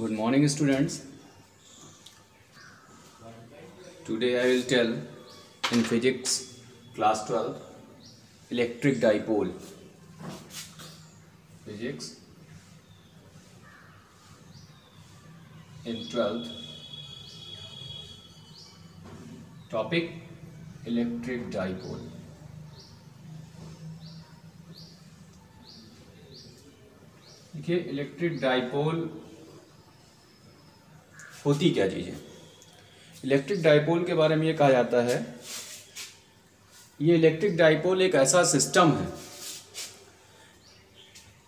Good morning, students. Today I will tell in physics class 12 electric dipole. Physics in 12th topic electric dipole. देखिए electric dipole होती क्या चीज़? है electric dipole के बारे में ये कहा जाता है, ये इलेक्ट्रिक डाइपोल एक ऐसा सिस्टम है,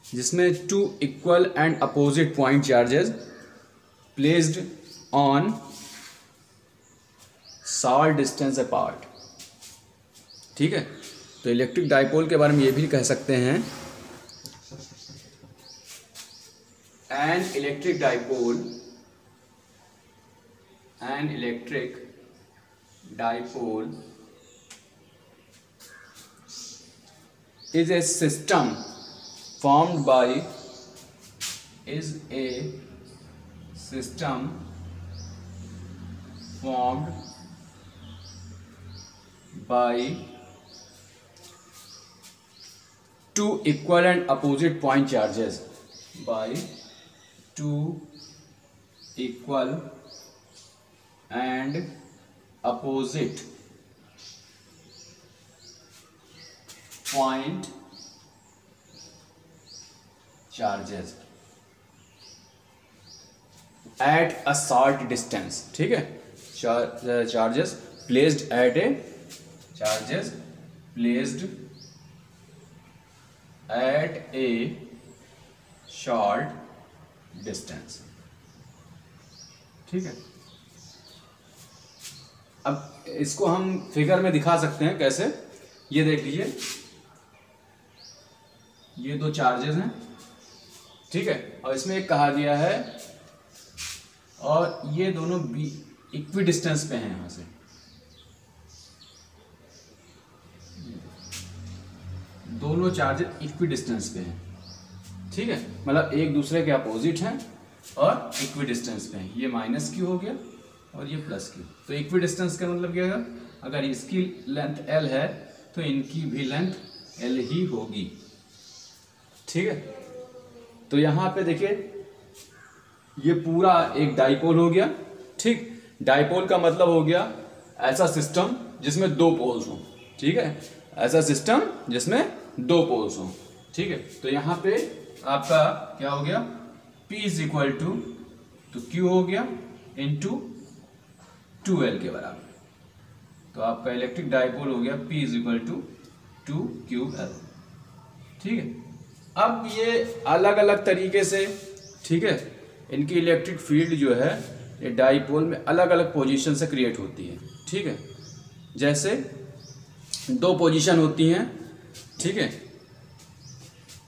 जिसमें two equal and opposite point charges placed on short distance apart ठीक है? तो इलेक्ट्रिक डाइपोल के बारे में ये भी कह सकते हैं and electric dipole an electric dipole is a system formed by is a system formed by two equal and opposite point charges by two equal and opposite point charges at a short distance ठीक है? Charges placed at a charges placed at a short distance ठीक है? अब इसको हम figure में दिखा सकते हैं कैसे। ये देख लीजिए। ये दो चार्जेस हैं। ठीक है? और इसमें एक कहा गया है। और ये दोनों बी इक्वी डिस्टेंस पे हैं यहाँ से। दोनों चार्जेस इक्वी डिस्टेंस पे हैं। ठीक है? मतलब एक दूसरे के अपोजिट हैं और इक्वी डिस्टेंस पे हैं। ये माइनस क्यू हो गया। और ये प्लस क्यू तो इक्वी डिस्टेंस का मतलब क्या है? अगर इसकी लेंथ एल है तो इनकी भी लेंथ एल ही होगी। ठीक है? तो यहाँ पे देखिए, ये पूरा एक डाइपोल हो गया। ठीक? डाइपोल का मतलब हो गया ऐसा सिस्टम जिसमें दो पोल्स हों। ठीक है? ऐसा सिस्टम जिसमें दो पोल्स हों। ठीक है? तो यहाँ पे आपका क्या हो गया? P इज़ इक्वल टू तो Q हो गया इंटू एल के बराबर। तो आपका इलेक्ट्रिक डाइपोल हो गया P is equal to two Q L ठीक है? अब ये अलग अलग तरीके से, ठीक है? इनकी इलेक्ट्रिक फ़ील्ड जो है, ये डाइपोल में अलग अलग पोजीशन से क्रिएट होती है। ठीक है? जैसे दो पोजीशन होती हैं, ठीक है?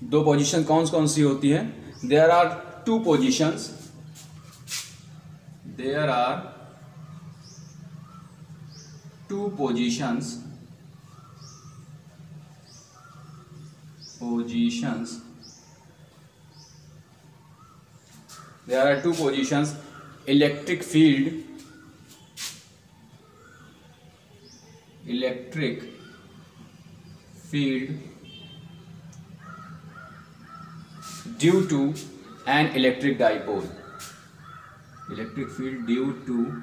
दो पोजीशन कौन कौन सी होती है? There are two positions there are two positions. Positions. There are two positions. Electric field. Electric field. Due to an electric dipole. Electric field due to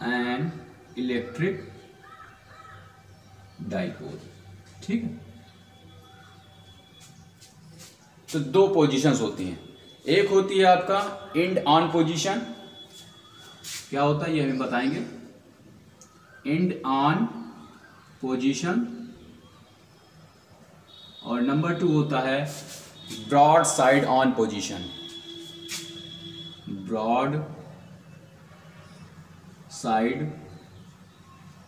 an electric dipole, ठीक है? तो दो पोजीशंस होती हैं। एक होती है आपका इंड ऑन पोजीशन क्या होता है, ये हमें बताएँगे। इंड ऑन पोजीशन और नंबर टू होता है broadside on position broadside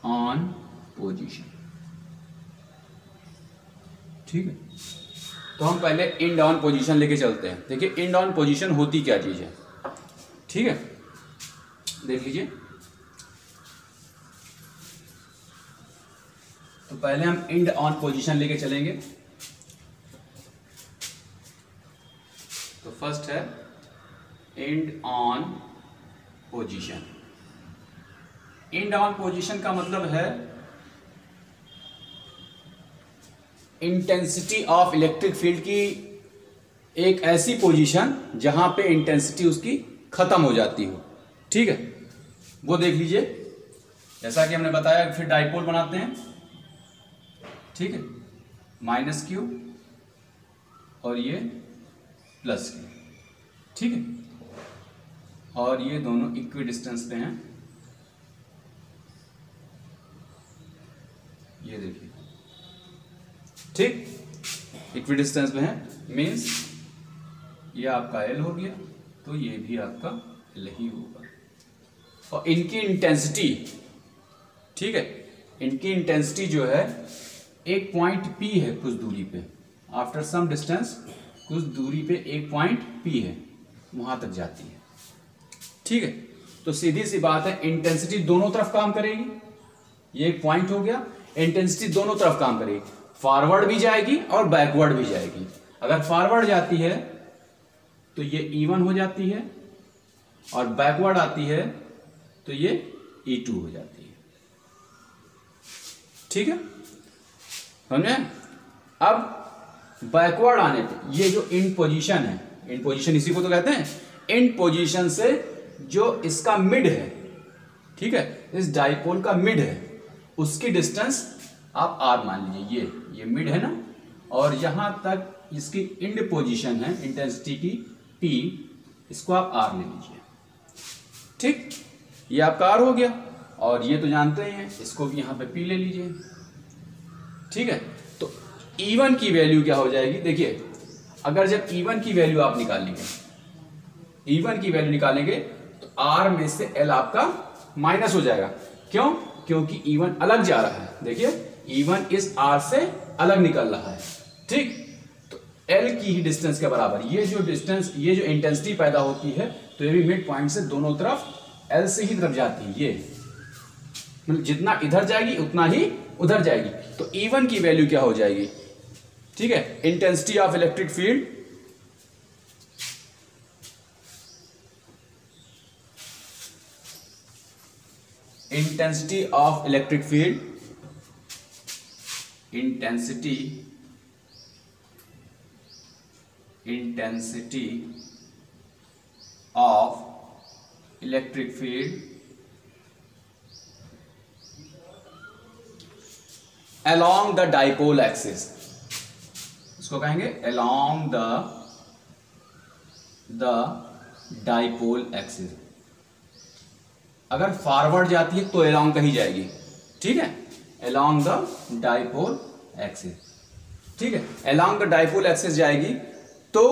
on position ठीक है? तो हम पहले इंड ऑन पोजीशन लेके चलते हैं। देखिए इंड ऑन पोजीशन होती क्या चीज़ है? ठीक है? देख लीजिए। तो पहले हम इंड ऑन पोजीशन लेके चलेंगे। तो फ़र्स्ट है end on position end on position का मतलब है इंटेंसिटी ऑफ़ इलेक्ट्रिक फ़ील्ड की एक ऐसी पोजीशन जहाँ पे इंटेंसिटी उसकी खत्म हो जाती हो। ठीक है? वो देख लीजिए। जैसा कि हमने बताया, फिर डाइपोल बनाते हैं। ठीक है? माइनस क्यू और ये प्लस क्यू ठीक है? और ये दोनों इक्वी डिस्टेंस पे हैं। ये देखिए। ठीक? इक्वी डिस्टेंस पे हैं मीन्स ये आपका एल हो गया तो ये भी आपका एल ही होगा। और इनकी इंटेंसिटी ठीक है? इनकी इंटेंसिटी जो है, एक पॉइंट पी है कुछ दूरी पे। आफ्टर सम डिस्टेंस कुछ दूरी पे एक पॉइंट पी है, वहाँ तक जाती है। ठीक है? तो सीधी सी बात है इंटेंसिटी दोनों तरफ़ काम करेगी। ये एक पॉइंट हो गया इंटेंसिटी दोनों तरफ़ काम करेगी। फॉरवर्ड भी जाएगी और बैकवर्ड भी जाएगी। अगर फॉरवर्ड जाती है तो ये इवन हो जाती है और बैकवर्ड आती है तो ये ई टू हो जाती है। ठीक है? समझे? अब बैकवर्ड आने पे, ये जो इन पोजीशन है इन पोजीशन इसी को तो कहते हैं इन पोजीशन से जो इसका मिड है, ठीक है? इस डाइपोल का मिड है उसकी डिस्टेंस आप आर मान लीजिए, ये ये मिड है ना? और यहाँ तक इसकी इंड पोजीशन है इंटेंसिटी की पी इसको आप आर ले लीजिए। ठीक? ये आपका आर हो गया। और ये तो जानते ही हैं, इसको भी यहाँ पे पी ले लीजिए। ठीक है? तो ईवन की वैल्यू क्या हो जाएगी? देखिए, अगर जब ईवन की वैल्यू आप निकालेंगे ईवन की वैल्यू निकालेंगे तो आर में से एल आपका माइनस हो जाएगा। क्यों? क्योंकि ईवन अलग जा रहा है। देखिए ईवन इस आर से अलग निकल रहा है। ठीक? तो एल की ही डिस्टेंस के बराबर। ये जो डिस्टेंस ये जो इंटेंसिटी पैदा होती है तो ये भी मिड पॉइंट से दोनों तरफ़ एल से ही तरफ़ जाती है। ये। मतलब जितना इधर जाएगी, उतना ही उधर जाएगी। तो ईवन की वैल्यू क्या हो जाएगी? ठीक है? Intensity of electric field intensity of electric field intensity intensity of electric field along the dipole axis. इसको कहेंगे along the the dipole axis. अगर फॉरवर्ड जाती है तो along कही जाएगी। ठीक है? Along the dipole axis ठीक है? Along the dipole axis जाएगी तो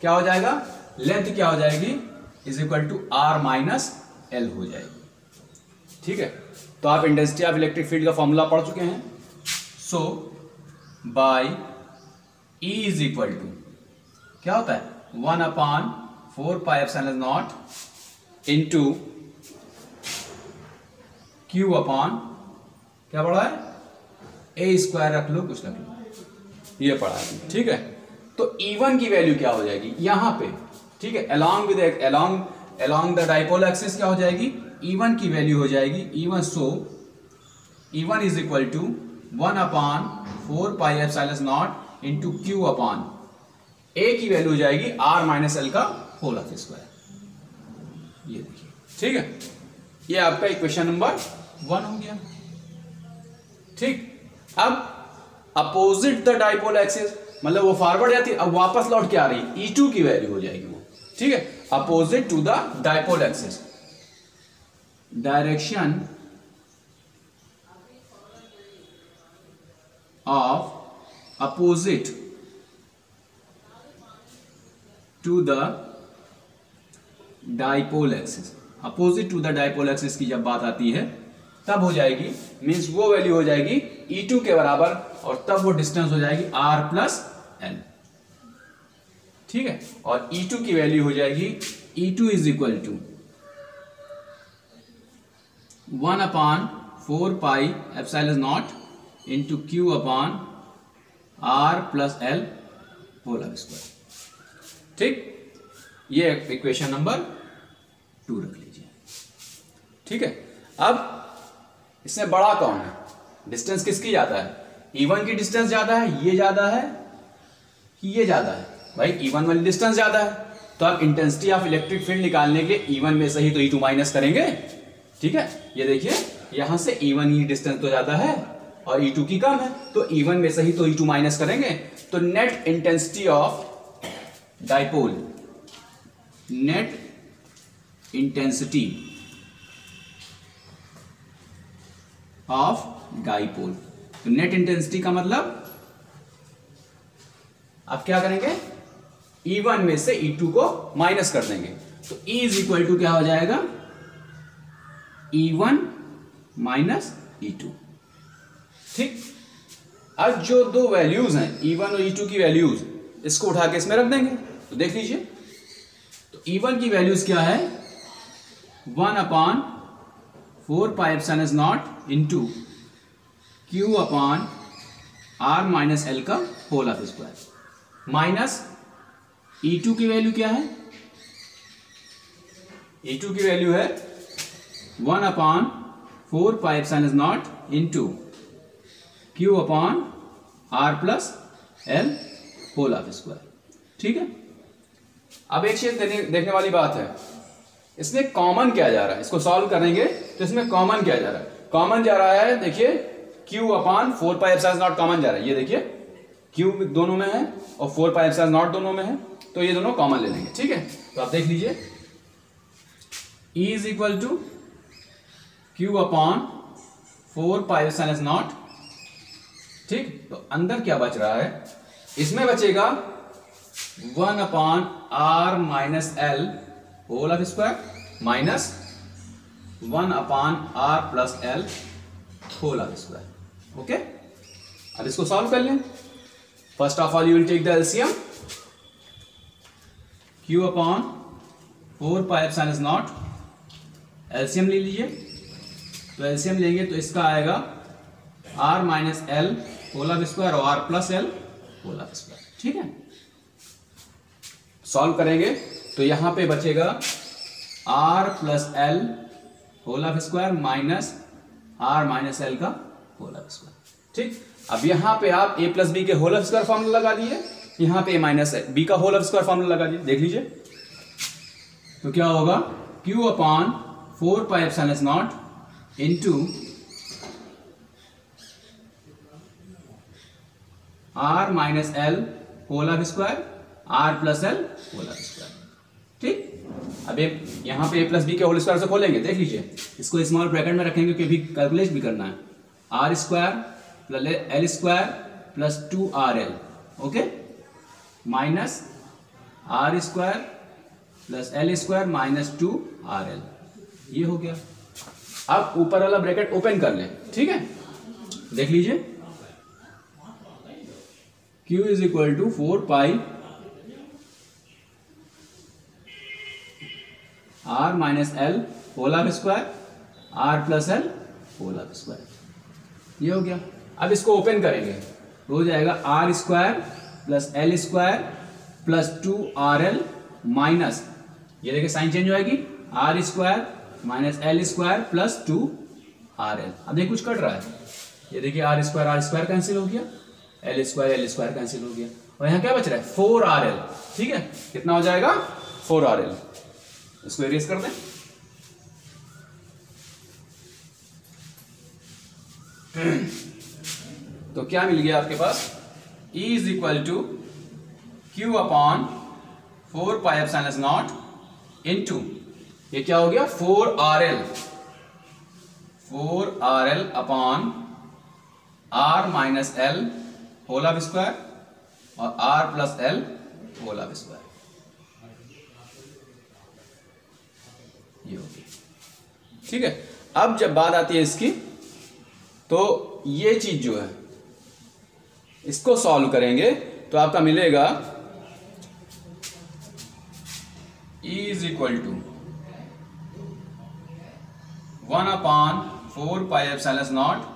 क्या हो जाएगा? लेंथ क्या हो जाएगी? Is equal to R minus L हो जाएगी। ठीक है? तो आप इंटेंसिटी ऑफ़ इलेक्ट्रिक फ़ील्ड का फॉर्मूला पढ़ चुके हैं। So by E is equal to क्या होता है? One upon four epsilon naught into Q upon क्या पढ़ा है? ए स्क्वायर रख लो, कुछ रख लो। ये पढ़ा है। ठीक है? तो E1 की वैल्यू क्या हो जाएगी? यहाँ पे। ठीक है? Along with along along the dipole axis क्या हो जाएगी? E1 की वैल्यू हो जाएगी। E1 so E1 is equal to one upon four pi epsilon naught into Q upon A की वैल्यू हो जाएगी आर माइनस एल का होल ऑफ़ स्क्वायर ये देखिए। ठीक है? ये आपका इक्वेशन नंबर वन हो गया। ठीक। अब अपोजिट द डाइपोल एक्सिस मतलब वो फॉरवर्ड जाती है, अब वापस लौट के आ रही है। ई टू की वैल्यू हो जाएगी वो। ठीक है? Opposite to the dipole axis direction of opposite to the dipole axis opposite to the dipole axis की जब बात आती है तब हो जाएगी मीन्स वो वैल्यू हो जाएगी E2 के बराबर और तब वो डिस्टेंस हो जाएगी आर प्लस एल ठीक है? और E2 की वैल्यू हो जाएगी E2 is equal to one upon four pi epsilon naught into Q upon R plus L whole square ठीक? ये इक्वेशन नंबर टू रख लीजिए। ठीक है? अब इसमें बड़ा कौन है? डिस्टेंस किसकी ज़्यादा है? E1 की डिस्टेंस ज़्यादा है, ये ज़्यादा है, ये ज़्यादा है। भाई E1 वाली डिस्टेंस ज़्यादा है। तो आप इंटेंसिटी ऑफ़ इलेक्ट्रिक फ़ील्ड निकालने के लिए E1 में से ही तो E2 माइनस करेंगे। ठीक है? ये देखिए, यहाँ से E1 की डिस्टेंस तो ज़्यादा है और E2 की कम है। तो E1 में से ही तो E2 माइनस करेंगे। तो net intensity of dipole net intensity of dipole तो नेट इंटेंसिटी का मतलब आप क्या करेंगे? E1 में से E2 को माइनस कर देंगे। तो E इज़ इक्वल टू क्या हो जाएगा? E1 माइनस E2 ठीक? अब जो दो वैल्यूज़ हैं E1 और E2 की वैल्यूज़ इसको उठा के इसमें रख देंगे। तो देख लीजिए। तो E1 की वैल्यूज़ क्या है? One upon four pipe sun is naught into Q upon R minus L का whole of square minus E two की वैल्यू क्या है? ई टू की वैल्यू है one upon four pipe sign is naught into Q upon R plus L whole of square ठीक है? अब एक चीज़ देखने वाली बात है। इसमें कॉमन क्या जा रहा है? इसको सॉल्व करेंगे तो इसमें कॉमन क्या जा रहा है? कॉमन जा रहा है, देखिए Q upon four pi naught common जा रहा है। ये देखिए क्यू दोनों में है और फोर पाई नॉट दोनों में है तो ये दोनों कॉमन ले लेंगे, ठीक है? तो आप देख लीजिए। E is equal to Q upon four pi epsilon naught ठीक? तो अंदर क्या बच रहा है? इसमें बचेगा one upon R minus L whole of square minus one upon R plus L whole of square. Okay? अब इसको सॉल्व कर लें। First of all you will take the LCM Q upon four pi sign is naught LCM ले लीजिए। तो LCM लेंगे तो इसका आएगा R minus L whole of square और R plus L whole of square ठीक है? सॉल्व करेंगे। तो यहाँ पे बचेगा R plus L whole of square minus R minus L का होल ऑफ़ स्क्वायर ठीक? अब यहाँ पे आप ए प्लस बी के होल ऑफ़ स्क्वायर फॉर्मूला लगा दिए। यहाँ पे ए माइनस बी का होल ऑफ़ स्क्वायर फॉर्मूला लगा दिए। देख लीजिए। तो क्या होगा? Q upon four pi sinus naught into R minus L whole of square R plus L whole of square अब ये यहाँ पे ए प्लस बी के होल स्क्वायर से खोलेंगे, देख लीजिए। इसको स्मॉल ब्रैकेट में रखेंगे क्योंकि कैलकुलेट भी करना है। R square plus L square plus two R L okay minus R square plus L square minus two R L ये हो गया। अब ऊपर वाला ब्रैकेट ओपन कर लें, ठीक है? देख लीजिए। Q is equal to four pi R minus L whole square R plus L whole square ये हो गया। अब इसको ओपन करेंगे। हो जाएगा R square plus L square plus two R L minus ये देखिए साइन चेंज हो जाएगी। R square minus L square plus two R L अब देखिए कुछ कट रहा है। ये देखिए R square R square cancel हो गया। L square L square cancel हो गया। और यहाँ क्या बच रहा है? फोर आर एल ठीक है? कितना हो जाएगा? फोर आर एल इसको एरेज कर दें तो क्या मिल गया आपके पास? E is equal to Q upon four pi sinus naught into ये क्या हो गया? Four R L four R L upon R minus L whole of square और R plus L whole of square ठीक है? अब जब बात आती है इसकी तो ये चीज़ जो है, इसको सॉल्व करेंगे तो आपका मिलेगा is equal to one upon four pi epsilon naught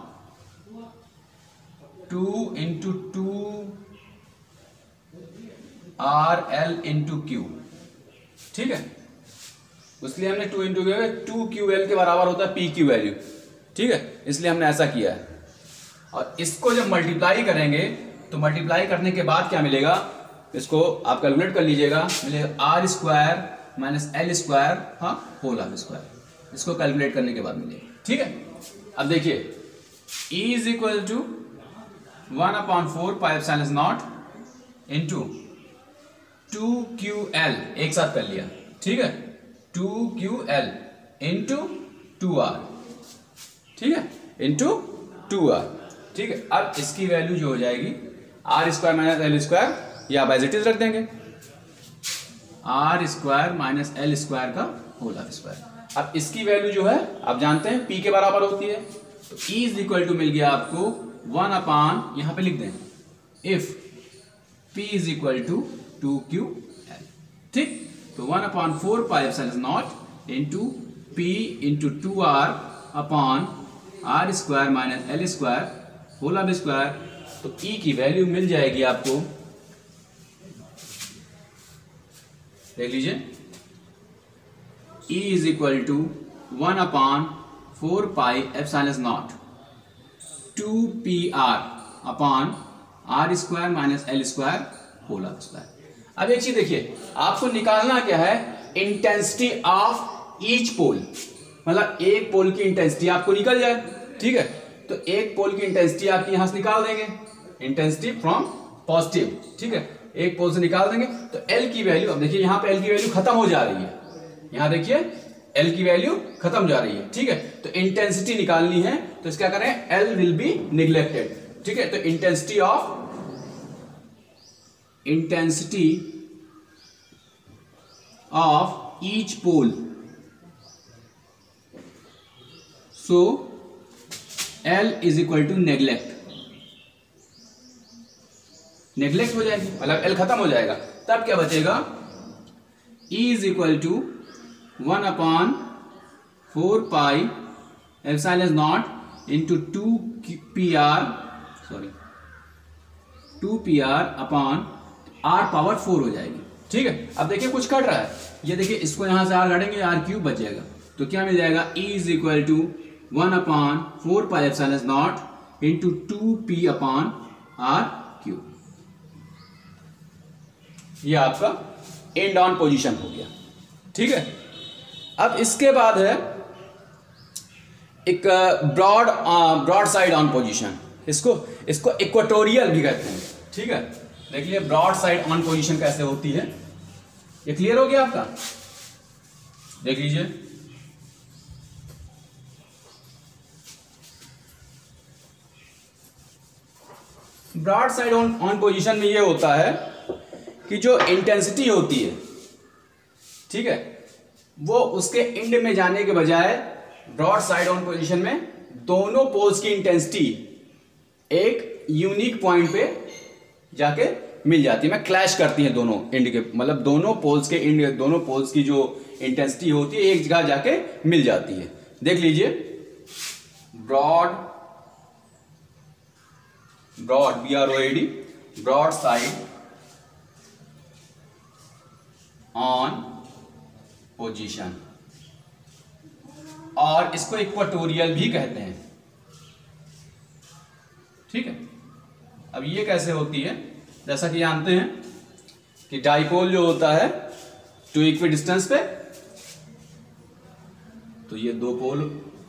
two into two R L into Q ठीक है? इसलिए हमने two into two Q L के बराबर होता है पी की वैल्यू ठीक है? इसलिए हमने ऐसा किया है। और इसको जब मल्टीप्लाई करेंगे तो मल्टीप्लाई करने के बाद क्या मिलेगा? इसको आप कैलकुलेट कर लीजिएगा। मिलेगा R square minus L square हाँ होल आर स्क्वायर इसको कैलकुलेट करने के बाद मिलेगा। ठीक है? अब देखिए। E is equal to one upon four pi sign is naught into two Q L एक साथ कर लिया। ठीक है? Two Q L into two R. ठीक है? Into two R. ठीक है? अब इसकी वैल्यू जो हो जाएगी R square minus L square या आप इट इज़ रख देंगे। R square minus L square का होल आर स्क्वायर अब इसकी वैल्यू जो है, आप जानते हैं पी के बराबर होती है। तो ई इज़ इक्वल टू मिल गया आपको वन अपान यहाँ पे लिख दें। If P is equal to two Q L. ठीक? तो one upon four pi epsilon naught into P into two R upon R square minus L square whole R square तो ई की value मिल जाएगी आपको। देख लीजिए। E is equal to one upon four pi epsilon naught two P R upon R square minus L square whole R square अब एक चीज़ देखिए, आपको निकालना क्या है? इंटेंसिटी ऑफ़ ईच पोल मतलब एक पोल की इंटेंसिटी आपको निकल जाए, ठीक है? तो एक पोल की इंटेंसिटी आपकी यहाँ से निकाल देंगे। इंटेंसिटी फ्रॉम पॉजिटिव ठीक है? एक पोल से निकाल देंगे। तो एल की वैल्यू अब देखिए यहाँ पे एल की वैल्यू खत्म हो जा रही है। यहाँ देखिए एल की वैल्यू खत्म जा रही है, ठीक है? तो इंटेंसिटी निकालनी है तो इसका करें? एल विल बी निग्लेक्टेड ठीक है? तो intensity of intensity of each pole so L is equal to neglect neglect हो जाएगी। मतलब एल खत्म हो जाएगा। तब क्या बचेगा? E is equal to one upon four pi epsilon naught into two P R sorry two P R upon R power four हो जाएगी। ठीक है? अब देखिए, कुछ कट रहा है। ये देखिए, इसको यहाँ से आर काटेंगे, आर क्यूब बच जाएगा तो क्या मिल जाएगा? E is equal to one upon four pi epsilon naught into two P upon R cube ये आपका एंड ऑन पोजीशन हो गया। ठीक है? अब इसके बाद है एक broad broad side on position इसको इसको इक्वेटोरियल भी कहते हैं। ठीक है? देख लिया ब्रॉड साइड ऑन पोजीशन कैसे होती है? ये क्लियर हो गया आपका? देख लीजिए। Broad side on on position में ये होता है कि जो इंटेंसिटी होती है, ठीक है, वो उसके इंड में जाने के बजाय ब्रॉड साइड ऑन पोजीशन में दोनों पोल्स की इंटेंसिटी एक यूनिक पॉइंट पे जाके मिल जाती है। मैं क्लैश करती है दोनों इंड के मतलब दोनों पोल्स के इंड दोनों पोल्स की जो इंटेंसिटी होती है, एक जगह जाके मिल जाती है। देख लीजिए। Broad broad B R O D broadside on position और इसको इक्वाटोरियल भी कहते हैं। ठीक है? अब ये कैसे होती है? जैसा कि जानते हैं कि डाइपोल जो होता है टू इक्वी डिस्टेंस पे तो ये दो पोल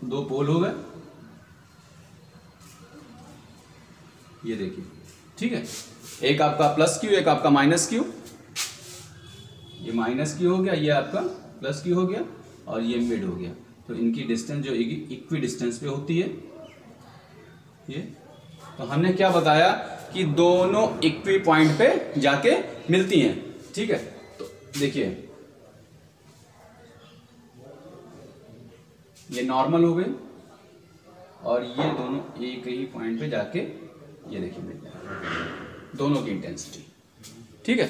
दो पोल हो गए। ये देखिए, ठीक है? एक आपका प्लस क्यू एक आपका माइनस क्यू ये माइनस क्यू हो गया, ये आपका प्लस क्यू हो गया और ये मिड हो गया। तो इनकी डिस्टेंस जो इक्वी डिस्टेंस पे होती है, ये। तो हमने क्या बताया? कि दोनों इक्वी पॉइंट पे जाके मिलती हैं। ठीक है? तो देखिए। ये नॉर्मल हो गई और ये दोनों एक ही पॉइंट पे जाके ये देखिए मिल जाए दोनों की इंटेंसिटी ठीक है?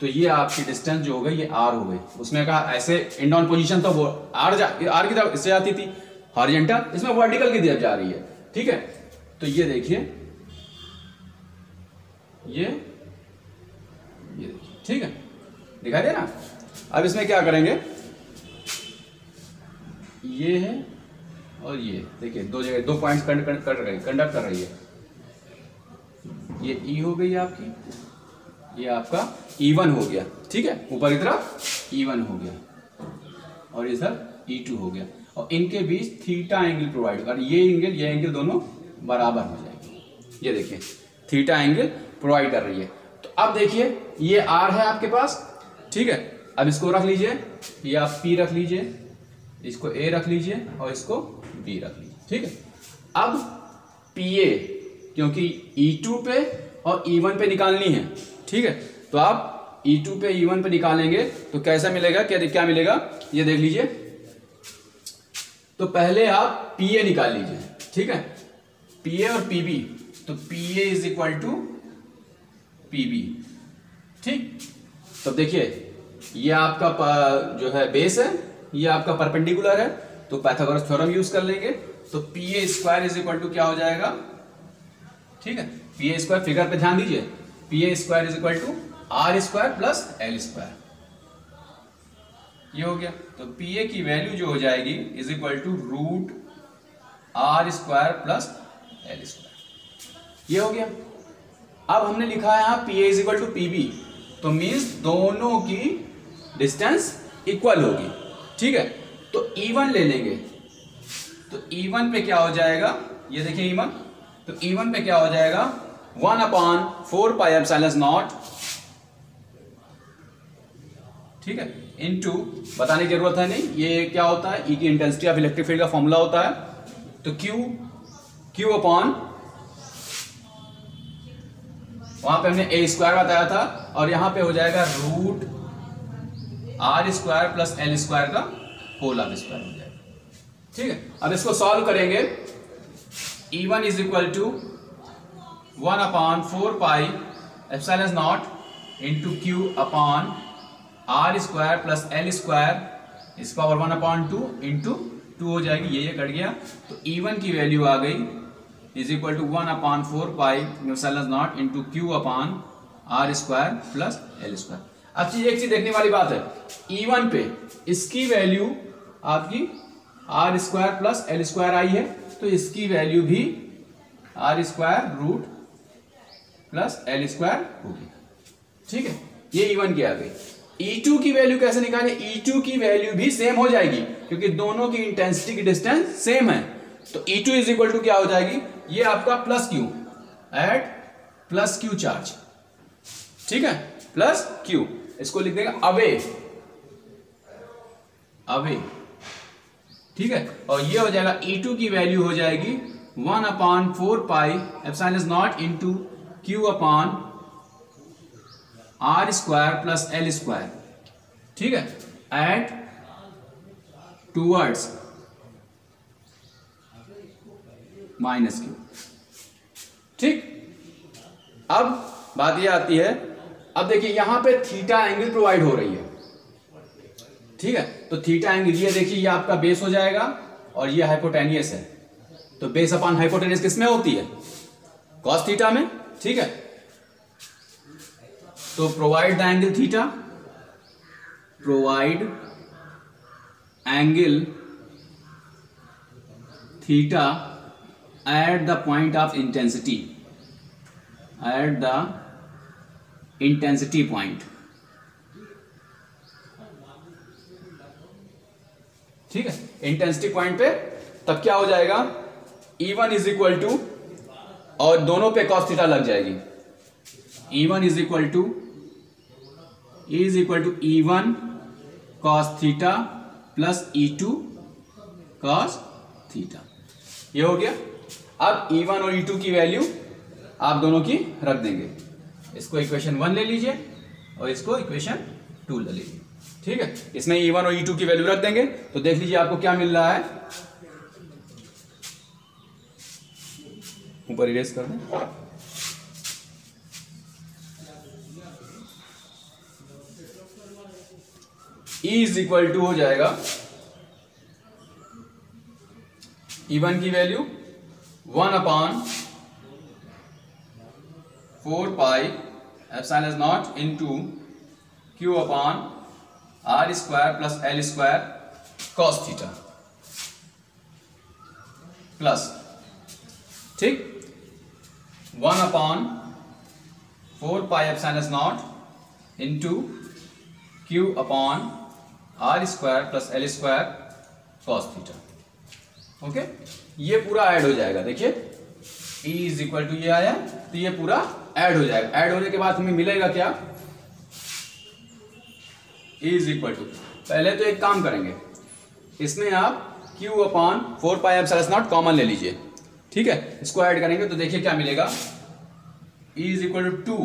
तो ये आपकी डिस्टेंस जो हो गई, ये आर हो गई। उसमें कहा, ऐसे इंड ऑन पोजीशन तो वो आर जा आर की तरफ़ इससे आती थी। हॉरिजेंटल इसमें वर्टिकल की तरफ़ जा रही है। ठीक है? तो ये देखिए। ये? ये ठीक है? दिखाई दे रहा? अब इसमें क्या करेंगे? ये है और ये देखिए, दो जगह, दो पॉइंट्स कंडक्ट कर रही कंडक्ट कर रही है। ये ई e हो गई आपकी, ये आपका E1 हो गया, ठीक है? ऊपर की तरफ़ E1 हो गया और ये सर ई टू हो गया। और इनके बीच थीटा एंगल प्रोवाइड कर ये एंगल ये एंगल दोनों बराबर हो जाएँगे। ये देखिए थीटा एंगल प्रोवाइड कर रही है। तो अब देखिए, ये आर है आपके पास, ठीक है? अब इसको रख लीजिए, ये आप पी रख लीजिए, इसको ए रख लीजिए और इसको बी रख लीजिए, ठीक है? अब पी ए क्योंकि ई टू पे और ई वन पे निकालनी है, ठीक है? तो आप ई टू पे ई वन पे निकालेंगे तो कैसा मिलेगा? क्या क्या मिलेगा? ये देख लीजिए। तो पहले आप पी ए निकाल लीजिए, ठीक है? पी ए और पीबी तो P A is equal to PB ठीक? तो देखिए, ये आपका जो है बेस है, ये आपका परपेंडिकुलर है तो पैथागोरस थ्योरम यूज़ कर लेंगे। तो P A square is equal to क्या हो जाएगा? ठीक है? पी ए स्क्वायर फिगर पे ध्यान दीजिए। P A square is equal to R square plus L square ये हो गया। तो पी ए की वैल्यू जो हो जाएगी is equal to root R square plus L square ये हो गया। अब हमने लिखा है P A is equal to P B तो मीन्स दोनों की डिस्टेंस इक्वल होगी। ठीक है? तो E1 ले लेंगे। तो E1 पे क्या हो जाएगा? ये देखिए E1 तो E1 पे क्या हो जाएगा? One upon four pi epsilon naught ठीक है? इनटू बताने की ज़रूरत है नहीं। ये क्या होता है? ई e की इंटेंसिटी ऑफ़ इलेक्ट्रिक फ़ील्ड का फॉर्मूला होता है। तो Q Q अपॉन वहाँ पे हमने ए स्क्वायर बताया था और यहाँ पे हो जाएगा root r square plus l square का होल ऑफ़ स्क्वायर हो जाएगा। ठीक है? अब इसको सॉल्व करेंगे। E one is equal to one upon four pi epsilon not into q upon r square plus l square इस power one upon two into two हो जाएगी। ये ये कट गया। तो ई वन की वैल्यू आ गई is equal to one upon four pi epsilon not into q upon r square plus l square अब चीज़, एक चीज़ देखने वाली बात है। ई वन पे इसकी वैल्यू आपकी r square plus l square आई है तो इसकी वैल्यू भी r square root plus l square होगी। ठीक है? ये ई वन की आ गई। E2 की वैल्यू कैसे निकालें? E2 की वैल्यू भी सेम हो जाएगी, क्योंकि दोनों की इंटेंसिटी की डिस्टेंस सेम है। तो E2 इज़ इक्वल टू क्या हो जाएगी? ये आपका plus q at plus q charge ठीक है? प्लस क्यू इसको लिख देंगे अवे अवे ठीक है? और ये हो जाएगा E2 की वैल्यू हो जाएगी one upon four pi epsilon is not into q upon r square plus l square ठीक है? At towards minus q. ठीक? अब बात यह आती है, अब देखिए यहाँ पे थीटा एंगल प्रोवाइड हो रही है। ठीक है? तो थीटा एंगल ये देखिए, ये आपका बेस हो जाएगा और ये हाइपोटेनियस है। तो बेस अपॉन हाइपोटेनियस किसमें होती है? कॉस थीटा में। ठीक है? तो provide the angle theta, provide angle theta at the point of intensity at the intensity point ठीक है? इंटेंसिटी पॉइंट पे, तब क्या हो जाएगा? E1 one is equal to और दोनों पे कॉस थीटा लग जाएगी। E1 one is equal to is equal to E one cos theta plus E two cos theta ये हो गया? अब E1 और E2 की वैल्यू आप दोनों की रख देंगे। इसको इक्वेशन वन ले लीजिए और इसको इक्वेशन टू ले लीजिए। ठीक है? इसमें ई e वन और ई e टू की वैल्यू रख देंगे। तो देख लीजिए आपको क्या मिल रहा है। ऊपर इरेज कर दें। ई इज़ इक्वल टू हो जाएगा ई e वन की value one upon four pi epsilon is not into q upon r square plus l square cos theta plus ठीक one upon four pi epsilon not into q upon r square plus l square cos theta okay ये पूरा add हो जाएगा, देखिए। E is equal to ये आया तो ये पूरा ऐड हो जाएगा। ऐड होने के बाद हमें मिलेगा क्या? ई इज़ इक्वल टू पहले तो एक काम करेंगे। इसमें आप Q upon four pi epsilon not common ले लीजिए। ठीक है? इसको ऐड करेंगे तो देखिए क्या मिलेगा। E is equal to two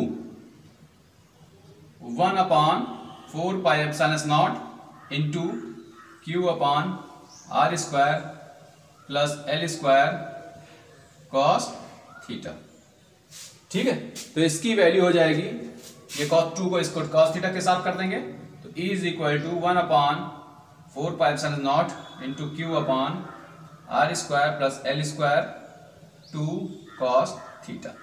one upon four pi epsilon not into q upon r square plus l square cos theta. ठीक है? तो इसकी वैल्यू हो जाएगी, ये कॉस टू को इसको कॉस थीटा के साथ कर देंगे तो E is equal to one upon four pi epsilon not into q upon r square plus l square two cos theta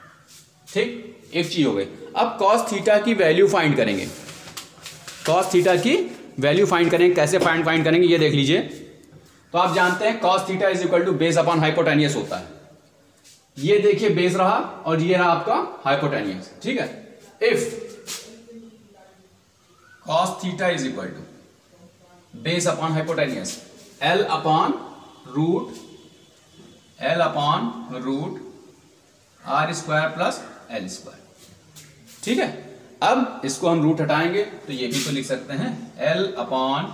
ठीक? एक चीज़ हो गई। अब कॉस थीटा की वैल्यू फाइंड करेंगे। कॉस थीटा की वैल्यू फाइंड करेंगे कैसे फाइंड फाइंड करेंगे, ये देख लीजिए। तो आप जानते हैं cos theta is equal to base upon hypotenuse होता है। ये देखिए बेस रहा और ये रहा आपका हाइपोटेनियस ठीक है? If cos theta is equal to base upon hypotenuse l upon root l upon root r square plus l square ठीक है? अब इसको हम रूट हटाएँगे तो ये भी तो लिख सकते हैं। L upon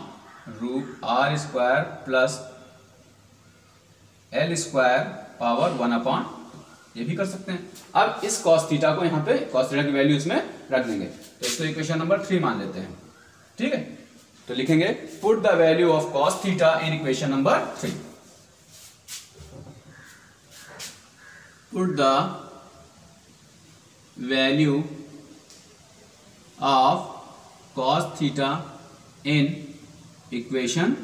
root r square plus l square power one upon ये भी कर सकते हैं। अब इस कॉस थीटा को यहाँ पे कॉस थीटा की वैल्यू इसमें रख देंगे। तो इसको इक्वेशन नंबर थ्री मान लेते हैं। ठीक है? तो लिखेंगे put the value of cos theta in equation number three put the value of cos theta in equation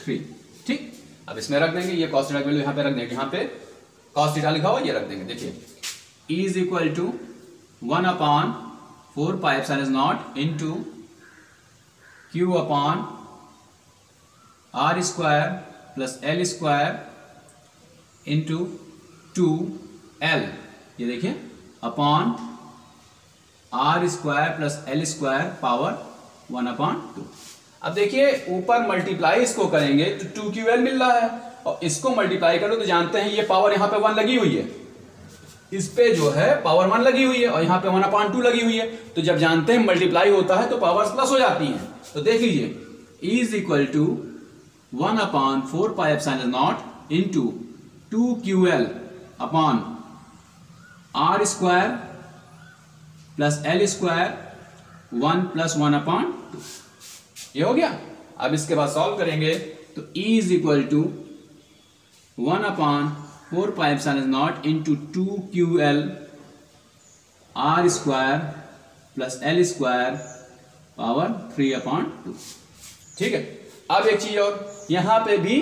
three अब इसमें रख देंगे, ये कॉस थीटा की वैल्यू यहाँ पे रख देंगे, यहाँ पे कॉस थीटा लिखा हुआ, ये रख देंगे, देखिए। Is equal to one upon four pi epsilon is not into q upon r square plus l square into two l ये देखिए upon r square plus l square power one upon two अब देखिए, ऊपर multiply इसको करेंगे तो two Q L मिल रहा है। और इसको मल्टीप्लाई करो तो जानते हैं ये पावर यहाँ पे वन लगी हुई है। इस पे जो है पावर वन लगी हुई है और यहाँ पे वन अपॉन टू लगी हुई है। तो जब जानते हैं मल्टीप्लाई होता है तो पावर्स प्लस हो जाती हैं। तो देख लीजिए is equal to one upon four pi epsilon not into two q l upon r square plus l square one plus one upon ये हो गया। अब इसके बाद सॉल्व करेंगे तो E is equal to one upon four pi epsilon is not into two two q l r square plus l square power three upon two ठीक है? अब एक चीज़ और, यहाँ पे भी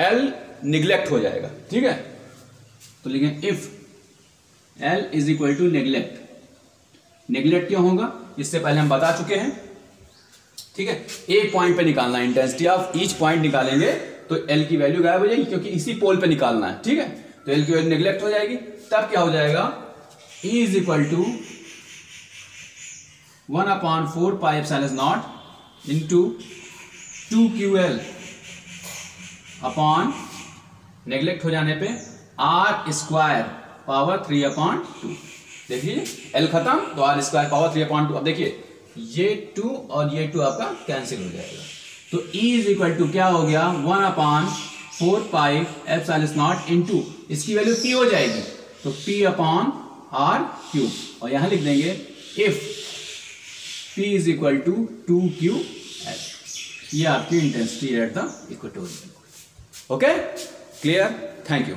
L निग्लेक्ट हो जाएगा। ठीक है? तो लिखें if L is equal to neglect neglect क्यों होगा? इससे पहले हम बता चुके हैं। ठीक है? एक पॉइंट पे निकालना इंटेंसिटी ऑफ़ ईच पॉइंट निकालेंगे तो एल की वैल्यू गायब हो जाएगी क्योंकि इसी पोल पे निकालना है, ठीक है? तो एल की वैल्यू निगलेक्ट हो जाएगी। तब क्या हो जाएगा? E is equal to one upon four pi size not into two q l upon neglect हो जाने पे r square power three upon two देखिए एल खत्म तो r square power three upon two अब देखिए ये टू और ये टू आपका कैंसिल हो जाएगा। तो E इज़ इक्वल टू क्या हो गया? One upon four pi epsilon not into इसकी वैल्यू P हो जाएगी। तो P अपॉन आर क्यू और यहाँ लिख देंगे if P is equal to two q l ये आपकी intensity at the equatorial okay clear thank you